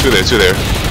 Two there, two there.